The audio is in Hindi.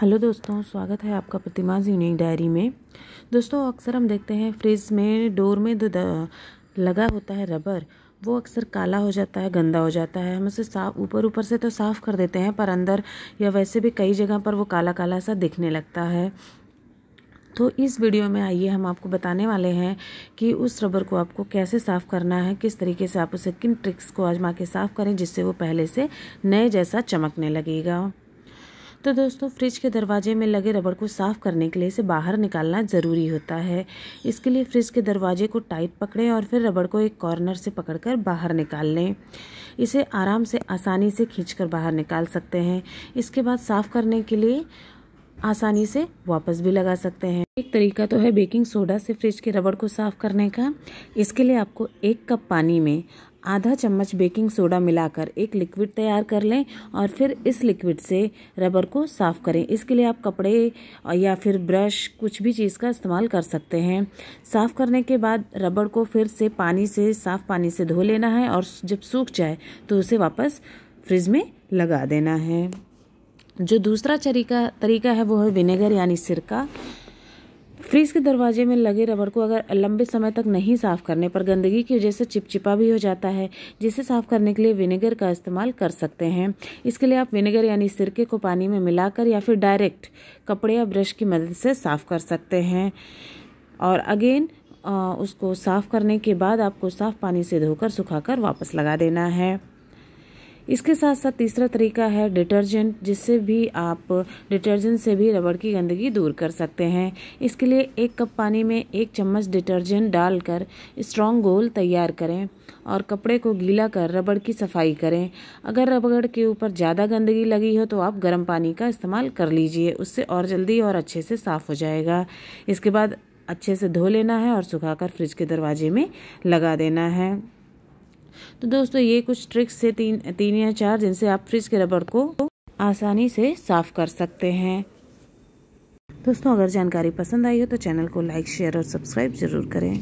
हेलो दोस्तों, स्वागत है आपका प्रतिमा यूनिक डायरी में। दोस्तों, अक्सर हम देखते हैं फ्रिज में, डोर में जो लगा होता है रबर, वो अक्सर काला हो जाता है, गंदा हो जाता है। हम उसे साफ़ ऊपर ऊपर से तो साफ़ कर देते हैं, पर अंदर या वैसे भी कई जगह पर वो काला काला सा दिखने लगता है। तो इस वीडियो में आइए, हम आपको बताने वाले हैं कि उस रबर को आपको कैसे साफ़ करना है, किस तरीके से आप उसे, किन ट्रिक्स को आजमा के साफ़ करें, जिससे वो पहले से नए जैसा चमकने लगेगा। तो दोस्तों, फ्रिज के दरवाजे में लगे रबड़ को साफ़ करने के लिए इसे बाहर निकालना ज़रूरी होता है। इसके लिए फ्रिज के दरवाजे को टाइट पकड़ें और फिर रबड़ को एक कॉर्नर से पकड़कर बाहर निकाल लें। इसे आराम से आसानी से खींचकर बाहर निकाल सकते हैं। इसके बाद साफ़ करने के लिए आसानी से वापस भी लगा सकते हैं। एक तरीका तो है बेकिंग सोडा से फ्रिज के रबड़ को साफ़ करने का। इसके लिए आपको एक कप पानी में आधा चम्मच बेकिंग सोडा मिलाकर एक लिक्विड तैयार कर लें और फिर इस लिक्विड से रबर को साफ़ करें। इसके लिए आप कपड़े या फिर ब्रश, कुछ भी चीज़ का इस्तेमाल कर सकते हैं। साफ़ करने के बाद रबर को फिर से पानी से, साफ़ पानी से धो लेना है और जब सूख जाए तो उसे वापस फ्रिज में लगा देना है। जो दूसरा तरीका तरीका है वो है विनेगर यानी सिरका। फ्रीज के दरवाजे में लगे रबर को अगर लंबे समय तक नहीं साफ़ करने पर गंदगी की वजह से चिपचिपा भी हो जाता है, जिसे साफ़ करने के लिए विनेगर का इस्तेमाल कर सकते हैं। इसके लिए आप विनेगर यानी सिरके को पानी में मिलाकर या फिर डायरेक्ट कपड़े या ब्रश की मदद से साफ़ कर सकते हैं। और अगेन उसको साफ़ करने के बाद आपको साफ़ पानी से धोकर, सुखाकर वापस लगा देना है। इसके साथ साथ तीसरा तरीका है डिटर्जेंट, जिससे भी आप डिटर्जेंट से भी रबड़ की गंदगी दूर कर सकते हैं। इसके लिए एक कप पानी में एक चम्मच डिटर्जेंट डालकर स्ट्रॉन्ग गोल तैयार करें और कपड़े को गीला कर रबड़ की सफ़ाई करें। अगर रबड़ के ऊपर ज़्यादा गंदगी लगी हो तो आप गर्म पानी का इस्तेमाल कर लीजिए, उससे और जल्दी और अच्छे से साफ़ हो जाएगा। इसके बाद अच्छे से धो लेना है और सुखाकर फ्रिज के दरवाजे में लगा देना है। तो दोस्तों, ये कुछ ट्रिक्स से तीन तीन या चार, जिनसे आप फ्रिज के रबड़ को आसानी से साफ़ कर सकते हैं। दोस्तों, अगर जानकारी पसंद आई हो तो चैनल को लाइक शेयर और सब्सक्राइब ज़रूर करें।